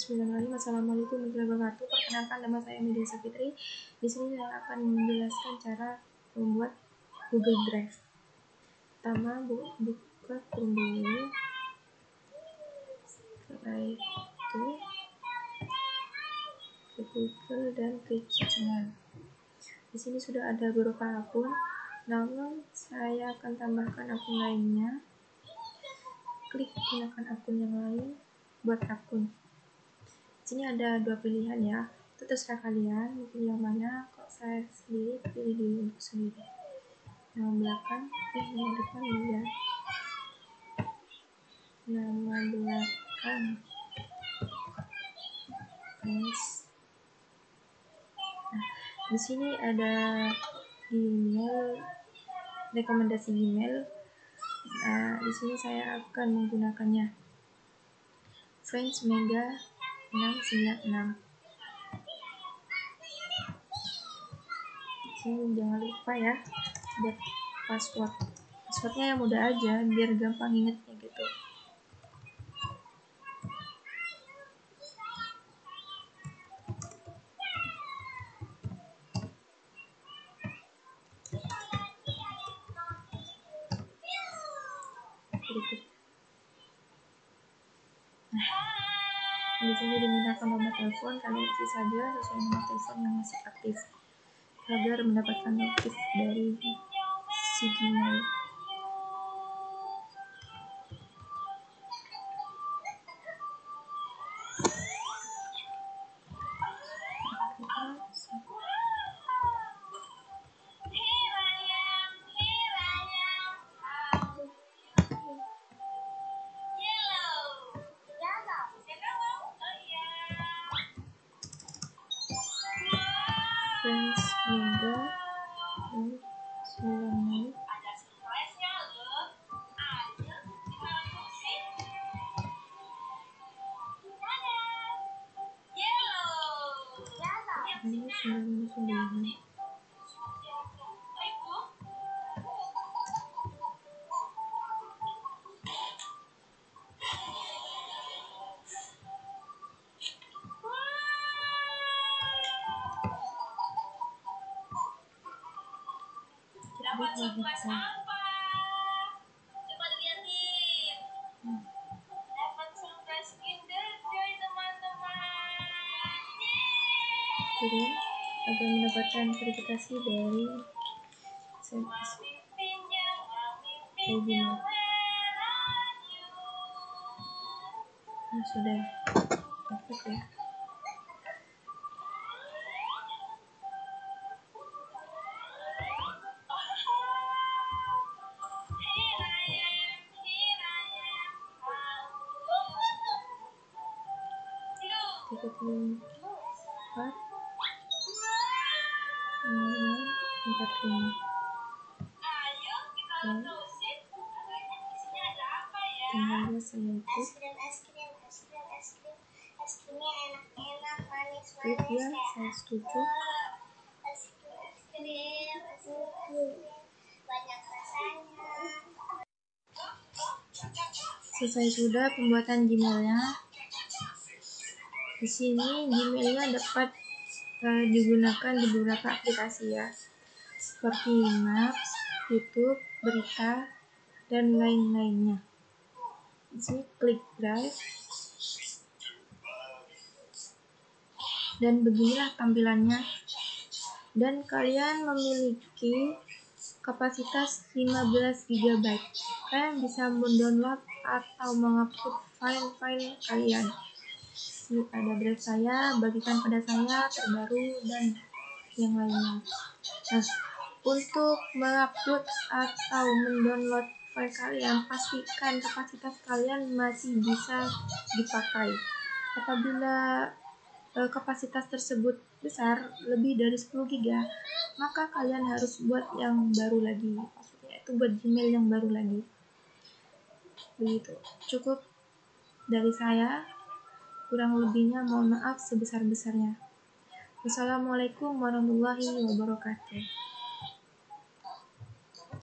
Bismillahirrahmanirrahim. Assalamualaikum warahmatullahi wabarakatuh. Perkenalkan nama saya Media Sapitri. Di sini saya akan menjelaskan cara membuat Google Drive. Pertama, bu buka Chrome dulu. Setelah itu ke Google dan klik channel. Di sini sudah ada beberapa akun, namun saya akan tambahkan akun lainnya. Klik gunakan akun yang lain buat akun sini ada dua pilihan ya. Itu terserah kalian pilih yang mana. Kok saya sendiri pilih di untuk sendiri. Nama belakang eh nama depan ya. Nama belakang. Yes. nah di sini ada email rekomendasi email. Nah di sini saya akan menggunakannya. Friends Mega 696 sini jangan lupa ya buat password. Passwordnya yang mudah aja biar gampang ingetnya di sini diminta nomor telepon, kalian isi saja sesuai nomor telepon yang masih aktif agar mendapatkan notif dari si Gmail. Ini dapat sampah jadi agar mendapatkan verifikasi dari SMS Gmail nah sudah. Dapat ya tiga enam empat lima tinggal ya saya setuju selesai sudah pembuatan gmailnya. Di sini Gmailnya dapat uh, digunakan di beberapa aplikasi ya, seperti Maps, YouTube, berita, dan lain-lainnya. Di sini klik Drive, dan beginilah tampilannya. Dan kalian memiliki kapasitas 15 GB. Kalian bisa mendownload atau mengupload file-file kalian ada drive saya, bagikan pada saya terbaru dan yang lainnya. Nah, untuk mengupload atau mendownload file kalian, pastikan kapasitas kalian masih bisa dipakai. Apabila e, kapasitas tersebut besar, lebih dari 10 GB, maka kalian harus buat yang baru lagi. Maksudnya buat Gmail yang baru lagi. Begitu. Cukup dari saya. Kurang lebihnya mohon maaf sebesar-besarnya. Wassalamualaikum warahmatullahi wabarakatuh.